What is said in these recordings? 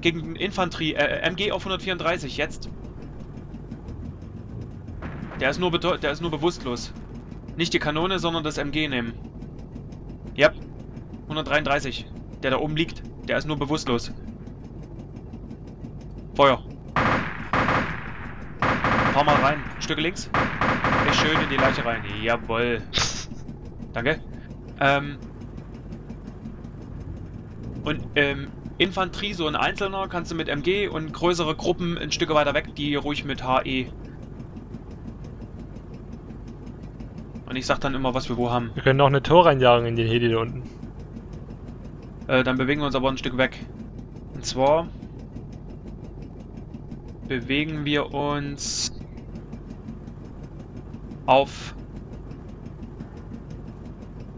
gegen Infanterie, äh, MG auf 134, jetzt. Der ist nur der ist nur bewusstlos. Nicht die Kanone, sondern das MG nehmen. Ja. 133. Der da oben liegt. Der ist nur bewusstlos. Feuer. Fahr mal rein. Stücke links. Echt schön in die Leiche rein. Jawoll. Danke. Ähm. Und ähm, Infanterie, so ein Einzelner, kannst du mit MG und größere Gruppen ein Stück weiter weg, die ruhig mit HE. Und ich sag dann immer, was wir wo haben. Wir können auch eine Tor reinjagen in den Heli da unten. Äh, dann bewegen wir uns aber ein Stück weg. Und zwar bewegen wir uns auf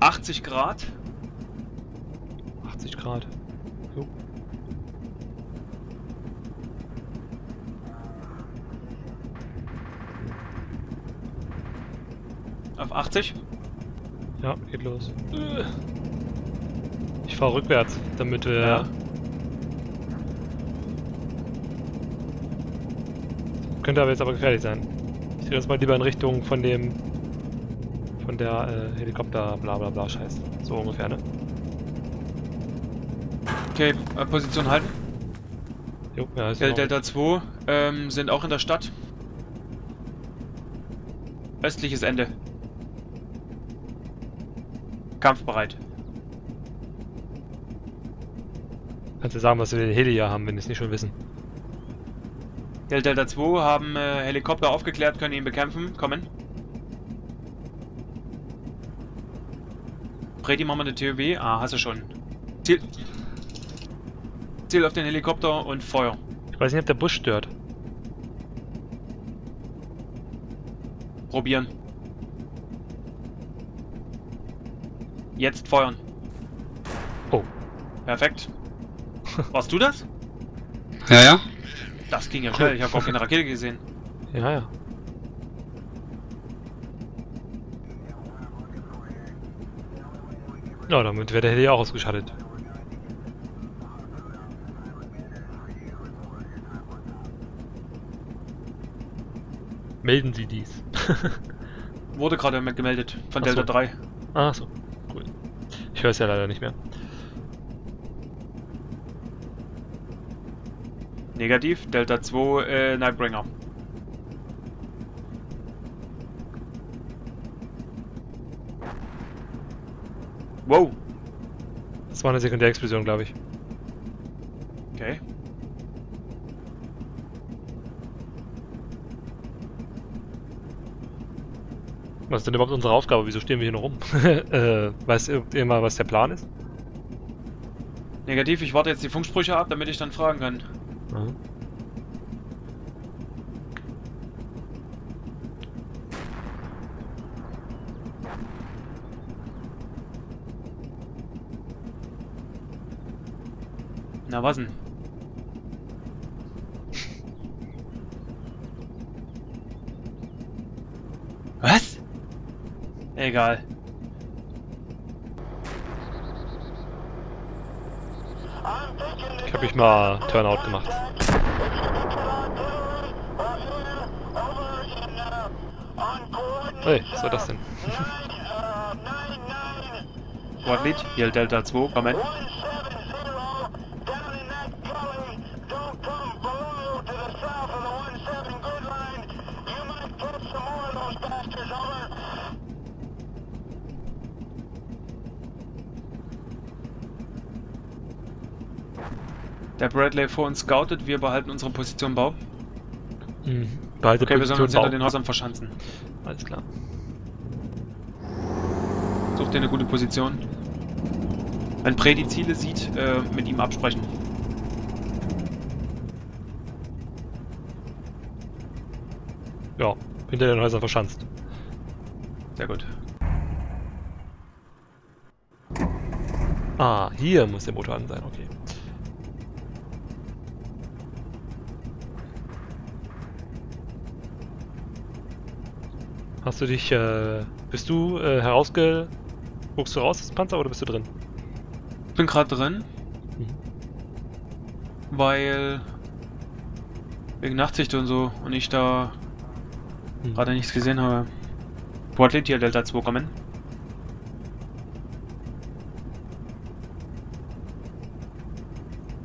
80 Grad. 80 Grad. Auf 80. Ja, geht los. Ich fahre rückwärts, damit wir. Ja. Könnte aber jetzt aber gefährlich sein. Ich drehe das mal lieber in Richtung von dem. von der äh, Helikopter bla bla bla Scheiß. So ungefähr, ne? Okay, äh, Position halten. Jo, ja, ist Del Delta 2 ähm, sind auch in der Stadt. Östliches Ende. Kampfbereit. Kannst du sagen, was wir den Heli hier haben, wenn wir es nicht schon wissen. Del Delta 2 haben äh, Helikopter aufgeklärt, können ihn bekämpfen. Kommen. Freddy, machen wir eine TOW. Ah, hast du schon. Ziel. Ziel auf den Helikopter und Feuer. Ich weiß nicht, ob der Bus stört. Probieren. Jetzt feuern. Oh. Perfekt. Warst du das? Ja, ja. Das ging ja schnell. Ich habe auch keine Rakete gesehen. Ja, ja. Ja, damit wäre der Heli auch ausgeschaltet. Melden Sie dies. Wurde gerade gemeldet von Ach so. Delta 3. Ach so. Ich höre es ja leider nicht mehr. Negativ. Delta 2 äh, Nightbringer. Wow. Das war eine Sekundärexplosion, glaube ich. Okay. Was ist denn überhaupt unsere Aufgabe? Wieso stehen wir hier noch rum? äh, weiß irgendjemand, was der Plan ist? Negativ. Ich warte jetzt die Funksprüche ab, damit ich dann fragen kann. Mhm. Na was denn? Was? Egal. Ich habe mich mal Turnout gemacht. Hey, was war das denn? Wortlied, hier Delta 2, kommen. Der Bradley vor uns scoutet, wir behalten unsere Position Bau. Mhm. Behalte Okay, wir sollen uns hinter den. Häusern verschanzen. Alles klar. Such dir eine gute Position. Wenn Pre die Ziele sieht, äh, mit ihm absprechen. Ja, hinter den Häusern verschanzt. Sehr gut. Ah, hier muss der Motor an sein, okay. Hast du dich, äh, bist du äh, herausge... Guckst du raus aus dem Panzer oder bist du drin? Ich bin gerade drin. weil wegen Nachtsicht und so und ich da Hm. gerade nichts gesehen habe. Portlet hier Delta 2 kommen.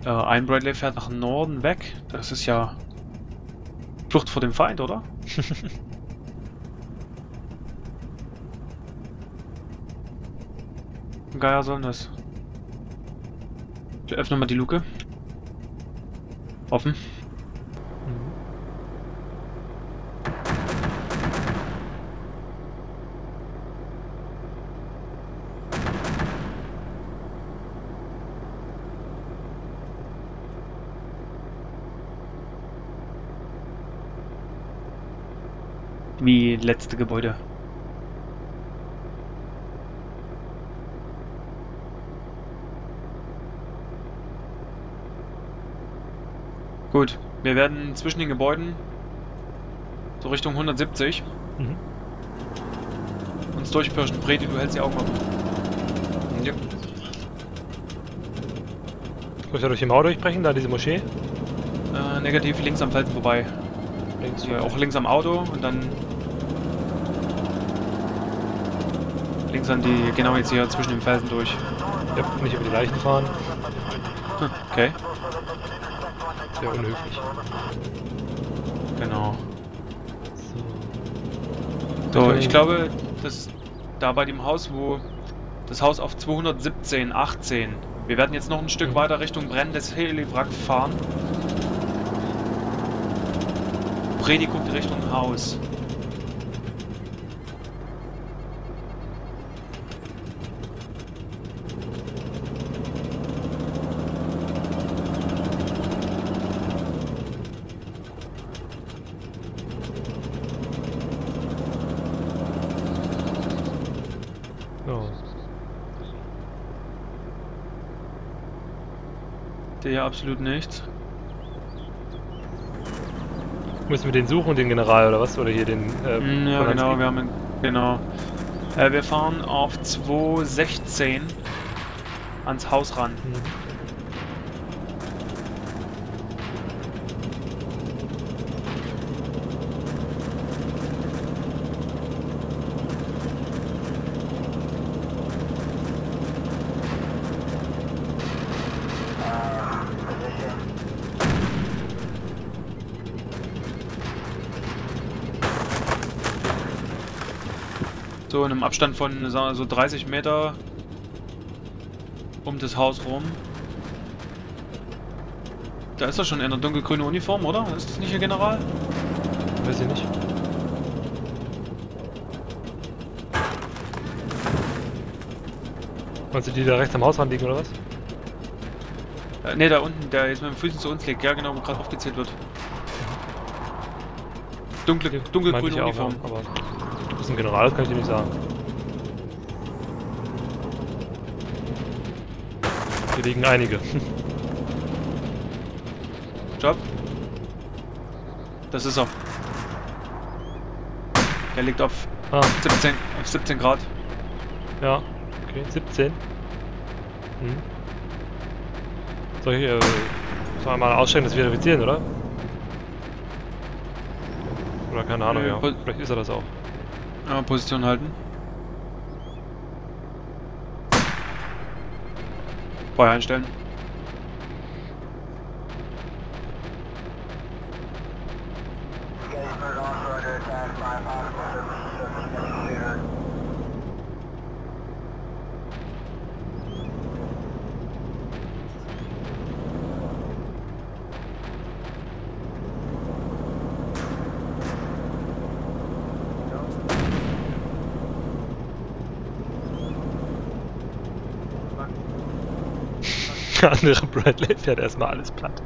Äh, ein Bradley fährt nach Norden weg. Das ist ja Flucht vor dem Feind, oder? Geier sollen das. Ich öffne mal die Luke. Offen. Wie letzte Gebäude. Gut, wir werden zwischen den Gebäuden so Richtung 170 Mhm. uns durchpirschen. Bredi, du hältst die Augen offen. Ja. Muss da durch die Mauer durchbrechen, da diese Moschee? Äh, negativ links am Felsen vorbei. Links, Hier auch links am Auto und dann links an die, genau jetzt hier zwischen den Felsen durch. Ja, nicht über die Leichen fahren. Hm, Okay, Sehr unhöflich. genau. So. Ich glaube, dass da bei dem Haus, wo das Haus auf 217, 18. Wir werden jetzt noch ein Stück Mhm. weiter Richtung brennendes Heliwrack fahren. Predi guckt Richtung Haus. So. Der hier absolut nichts. Müssen wir den suchen, den General oder was? Oder hier den. Äh, Mm, ja, genau, wir haben einen, genau. Äh, wir fahren auf 216 ans Haus ran. Mhm. So in einem Abstand von sagen wir, so 30 Meter um das Haus rum. Da ist er schon in der dunkelgrünen Uniform, oder? Ist das nicht Ihr General? Weiß ich nicht. Meinst du, die da rechts am Hausrand liegen oder was? Äh, ne, da unten, der jetzt mit den Füßen zu uns liegt. Ja, genau, wo gerade aufgezählt wird. Dunkle, Meinte dunkelgrüne auch, Uniform. ja, aber das ist ein General, das kann ich dir nicht sagen. Hier liegen einige. Job. Das ist er. Der liegt auf ah, 17, auf 17 Grad. ja. Okay, 17. Hm. Soll ich, äh, soll ich mal aussteigen, das verifizieren, oder? Oder keine Ahnung, Nö, ja. Vielleicht ist er das auch. Ja, Position halten. Feuer einstellen. Der andere Bradley fährt erstmal alles platt.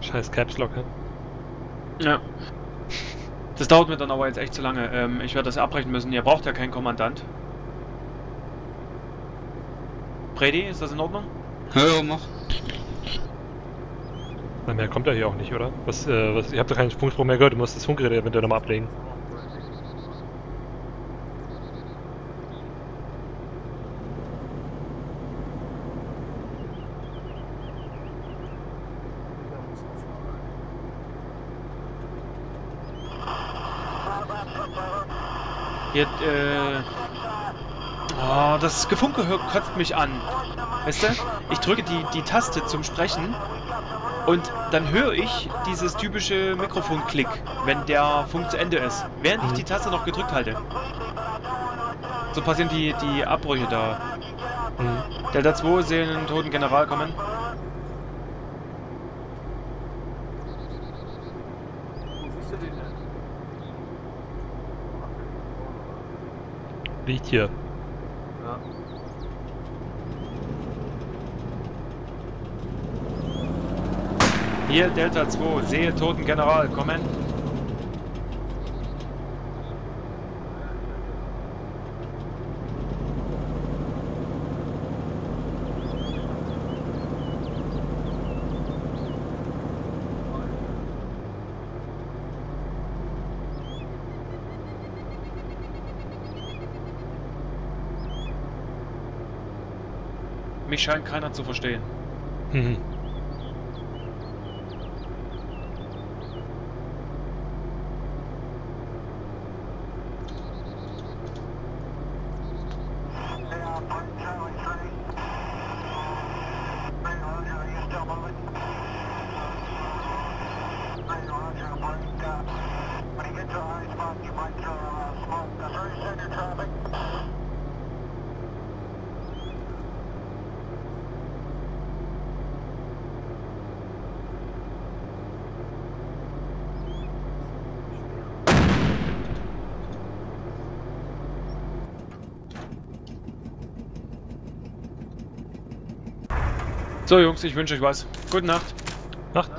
Scheiß Caps Lock? Ja. Das dauert mir dann aber jetzt echt zu lange. Ähm, ich werde das abbrechen müssen. Ihr braucht ja keinen Kommandant. Brady, ist das in Ordnung? Ja, ja, mach. Na, mehr kommt er hier auch nicht, oder? Was, äh, was, ihr habt doch keinen Funkspruch mehr gehört, du musst das Funkgerät eventuell nochmal ablegen. Hier, äh... Oh, das Gefunke kotzt mich an. Weißt du? Ich drücke die, die Taste zum Sprechen und dann höre ich dieses typische Mikrofonklick, wenn der Funk zu Ende ist. Während ich Mhm. die Taste noch gedrückt halte. So passieren die, die Abbrüche da. Hm. Delta 2 sehen einen toten General kommen. Liegt hier. Hier Delta 2, sehe toten General kommen. Mich scheint keiner zu verstehen. Mhm. When you get to a high spot, you might uh, smoke. That's very standard traffic. So Jungs, ich wünsche euch was. Gute Nacht. Nacht.